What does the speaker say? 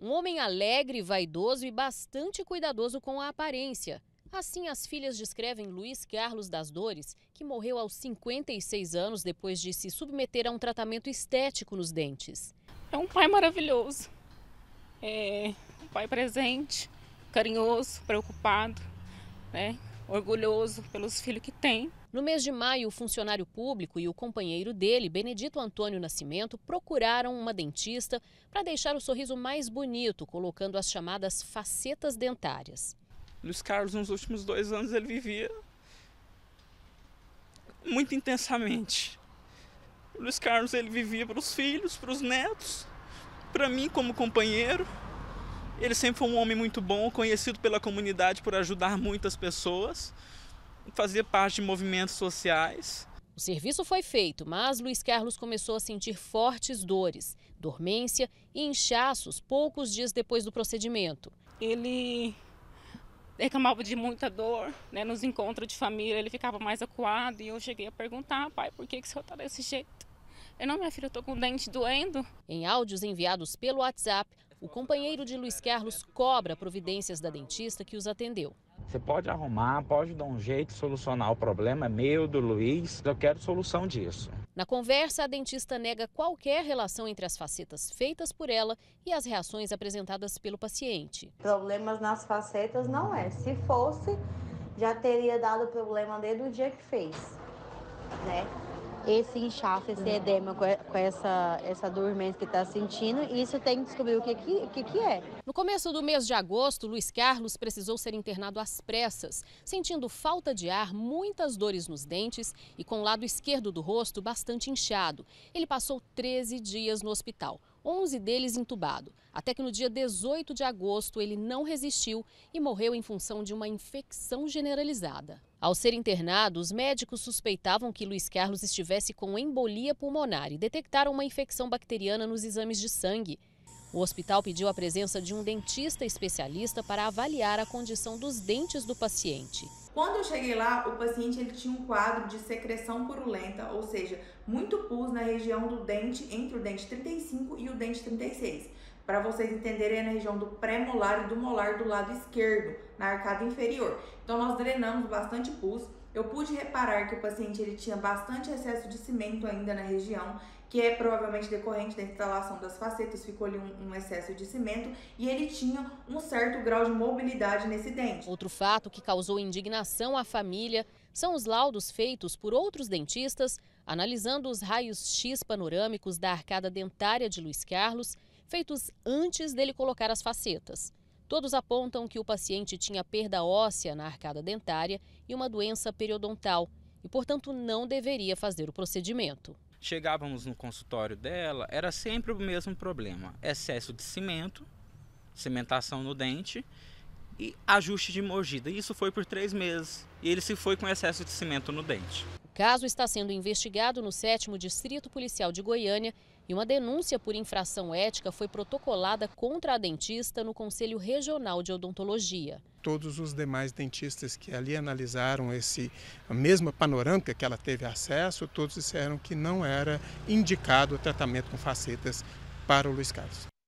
Um homem alegre, vaidoso e bastante cuidadoso com a aparência. Assim, as filhas descrevem Luiz Carlos das Dores, que morreu aos 56 anos depois de se submeter a um tratamento estético nos dentes. É um pai maravilhoso, é um pai presente, carinhoso, preocupado, né? Orgulhoso pelos filhos que tem. No mês de maio, o funcionário público e o companheiro dele, Benedito Antônio Nascimento, procuraram uma dentista para deixar o sorriso mais bonito, colocando as chamadas facetas dentárias. Luiz Carlos, nos últimos dois anos, ele vivia muito intensamente. O Luiz Carlos ele vivia para os filhos, para os netos, para mim como companheiro. Ele sempre foi um homem muito bom, conhecido pela comunidade por ajudar muitas pessoas, fazia parte de movimentos sociais. O serviço foi feito, mas Luiz Carlos começou a sentir fortes dores, dormência e inchaços poucos dias depois do procedimento. Ele reclamava de muita dor, né? nos encontros de família ele ficava mais acuado e eu cheguei a perguntar, pai, por que, que o senhor está desse jeito? Eu não, minha filha, eu tô com o dente doendo. Em áudios enviados pelo WhatsApp, o companheiro de Luiz Carlos cobra providências da dentista que os atendeu. Você pode arrumar, pode dar um jeito, solucionar o problema é meu, do Luiz, eu quero solução disso. Na conversa, a dentista nega qualquer relação entre as facetas feitas por ela e as reações apresentadas pelo paciente. Problemas nas facetas não é. Se fosse, já teria dado problema desde o dia que fez, né? Esse inchaço, esse edema com essa, essa dormência que está sentindo, e isso tem que descobrir o que, que, que, é. No começo do mês de agosto, Luiz Carlos precisou ser internado às pressas, sentindo falta de ar, muitas dores nos dentes e com o lado esquerdo do rosto bastante inchado. Ele passou 13 dias no hospital. 11 deles entubado, até que no dia 18 de agosto ele não resistiu e morreu em função de uma infecção generalizada. Ao ser internado, os médicos suspeitavam que Luiz Carlos estivesse com embolia pulmonar e detectaram uma infecção bacteriana nos exames de sangue. O hospital pediu a presença de um dentista especialista para avaliar a condição dos dentes do paciente. Quando eu cheguei lá, o paciente ele tinha um quadro de secreção purulenta, ou seja, muito pus na região do dente, entre o dente 35 e o dente 36. Para vocês entenderem, é na região do pré-molar e do molar do lado esquerdo, na arcada inferior. Então nós drenamos bastante pus. Eu pude reparar que o paciente ele tinha bastante excesso de cimento ainda na região que é provavelmente decorrente da instalação das facetas, ficou ali um, um, excesso de cimento e ele tinha um certo grau de mobilidade nesse dente. Outro fato que causou indignação à família são os laudos feitos por outros dentistas analisando os raios X panorâmicos da arcada dentária de Luiz Carlos, feitos antes dele colocar as facetas. Todos apontam que o paciente tinha perda óssea na arcada dentária e uma doença periodontal e, portanto, não deveria fazer o procedimento. Chegávamos no consultório dela, era sempre o mesmo problema: excesso de cimento, cimentação no dente e ajuste de mordida. Isso foi por três meses e ele se foi com excesso de cimento no dente. O caso está sendo investigado no 7 Distrito Policial de Goiânia e uma denúncia por infração ética foi protocolada contra a dentista no Conselho Regional de Odontologia. Todos os demais dentistas que ali analisaram esse a mesma panorâmica que ela teve acesso, todos disseram que não era indicado o tratamento com facetas para o Luiz Carlos.